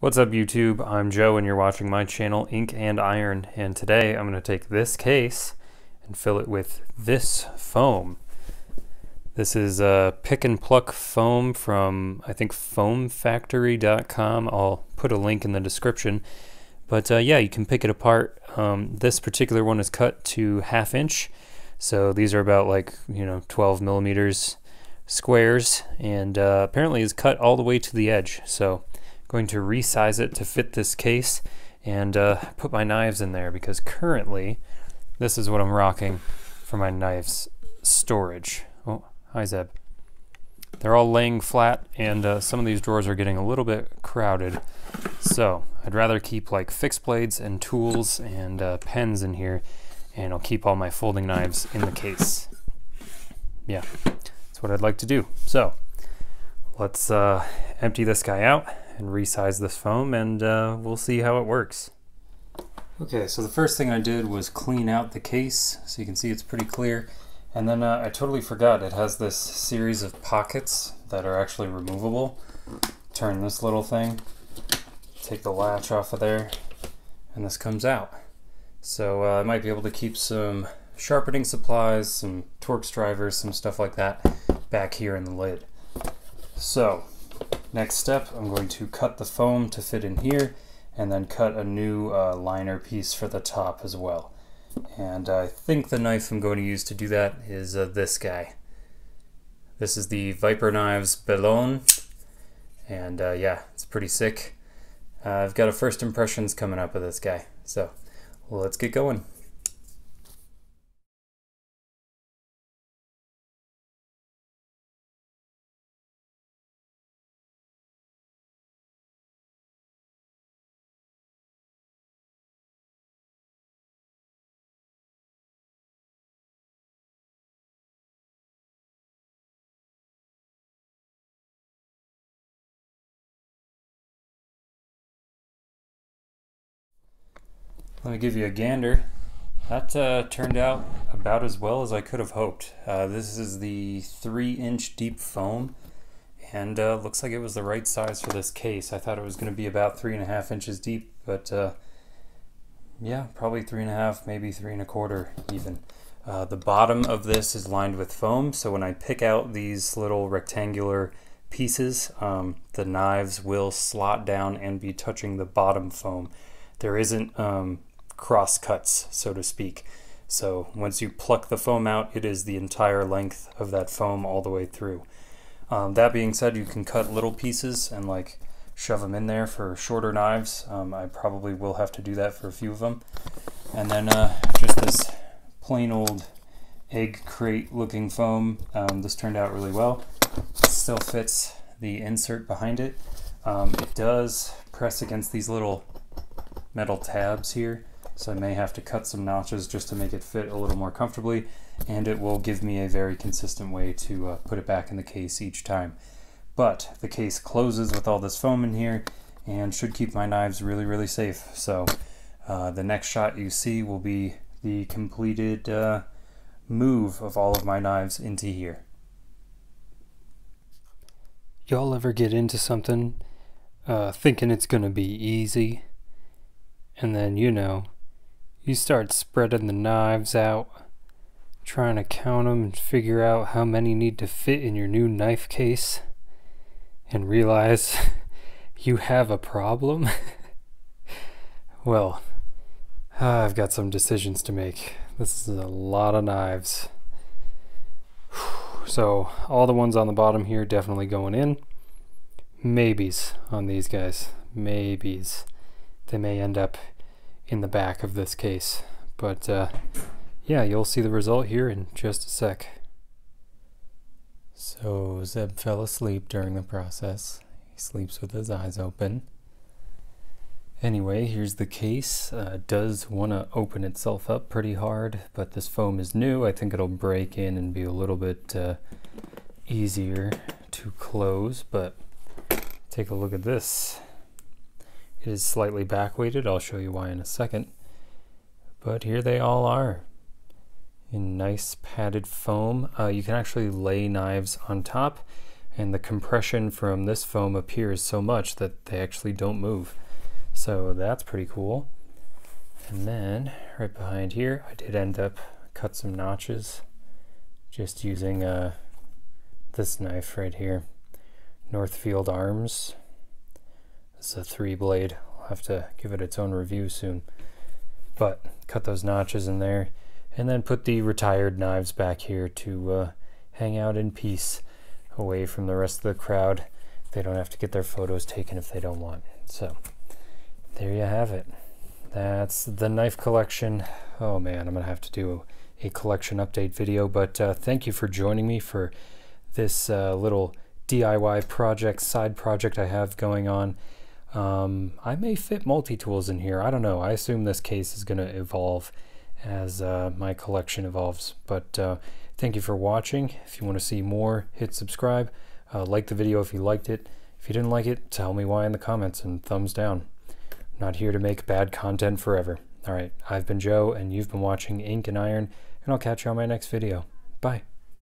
What's up YouTube? I'm Joe and you're watching my channel Ink and Iron and today I'm going to take this case and fill it with this foam. This is a pick and pluck foam from I think foamfactory.com. I'll put a link in the description. But uh, yeah, you can pick it apart. Um, this particular one is cut to half inch. So these are about like, you know, 12 millimeters squares and uh, apparently is cut all the way to the edge. So going to resize it to fit this case and uh, put my knives in there because currently this is what I'm rocking for my knives storage. Oh, hi Zeb. They're all laying flat and uh, some of these drawers are getting a little bit crowded. So I'd rather keep like fixed blades and tools and uh, pens in here and I'll keep all my folding knives in the case. Yeah, that's what I'd like to do. So let's uh, empty this guy out and resize this foam and uh, we'll see how it works. Okay, so the first thing I did was clean out the case so you can see it's pretty clear. And then uh, I totally forgot it has this series of pockets that are actually removable. Turn this little thing, take the latch off of there, and this comes out. So uh, I might be able to keep some sharpening supplies, some Torx drivers, some stuff like that back here in the lid. So Next step, I'm going to cut the foam to fit in here and then cut a new uh, liner piece for the top as well. And I think the knife I'm going to use to do that is uh, this guy. This is the Viper Knives Bellone. And uh, yeah, it's pretty sick. Uh, I've got a first impressions coming up of this guy. So let's get going. Let me give you a gander. That uh, turned out about as well as I could have hoped. Uh, this is the 3 inch deep foam and uh, looks like it was the right size for this case. I thought it was going to be about 3.5 inches deep, but uh, yeah, probably 3.5, maybe 3 and a quarter even. Uh, the bottom of this is lined with foam, so when I pick out these little rectangular pieces, um, the knives will slot down and be touching the bottom foam. There isn't um, cross cuts, so to speak. So once you pluck the foam out, it is the entire length of that foam all the way through. Um, that being said, you can cut little pieces and like shove them in there for shorter knives. Um, I probably will have to do that for a few of them. And then uh, just this plain old egg crate looking foam. Um, this turned out really well. It still fits the insert behind it. Um, it does press against these little metal tabs here so I may have to cut some notches just to make it fit a little more comfortably, and it will give me a very consistent way to uh, put it back in the case each time. But the case closes with all this foam in here and should keep my knives really, really safe. So uh, the next shot you see will be the completed uh, move of all of my knives into here. Y'all ever get into something uh, thinking it's going to be easy? And then, you know, you start spreading the knives out, trying to count them and figure out how many need to fit in your new knife case, and realize you have a problem. well, ah, I've got some decisions to make. This is a lot of knives. So, all the ones on the bottom here definitely going in. Maybes on these guys. Maybes. They may end up in the back of this case. But uh, yeah, you'll see the result here in just a sec. So Zeb fell asleep during the process. He sleeps with his eyes open. Anyway, here's the case. Uh, does want to open itself up pretty hard, but this foam is new. I think it'll break in and be a little bit uh, easier to close, but take a look at this. It is slightly back weighted. I'll show you why in a second. But here they all are in nice padded foam. Uh, you can actually lay knives on top and the compression from this foam appears so much that they actually don't move. So that's pretty cool. And then right behind here, I did end up cut some notches just using uh, this knife right here. Northfield Arms. It's a three blade. I'll have to give it its own review soon. But cut those notches in there and then put the retired knives back here to uh, hang out in peace away from the rest of the crowd. They don't have to get their photos taken if they don't want. So there you have it. That's the knife collection. Oh man, I'm gonna have to do a collection update video, but uh, thank you for joining me for this uh, little DIY project, side project I have going on. Um, I may fit multi-tools in here. I don't know. I assume this case is going to evolve as uh, my collection evolves. But uh, thank you for watching. If you want to see more, hit subscribe. Uh, like the video if you liked it. If you didn't like it, tell me why in the comments and thumbs down. I'm not here to make bad content forever. Alright, I've been Joe, and you've been watching Ink and Iron, and I'll catch you on my next video. Bye.